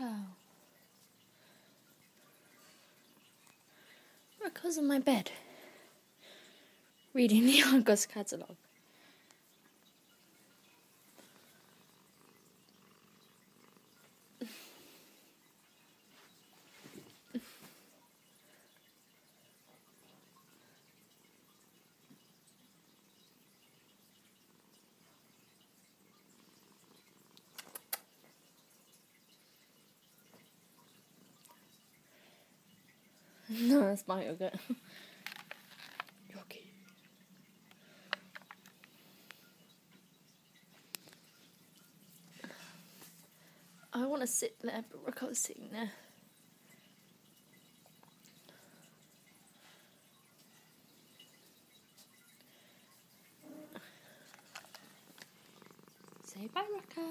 Rocco. Rocco's on my bed, reading the Argos catalogue. no, that's my yogurt. Yogi. I want to sit there, but Rocco's sitting there. Say bye, Rocco.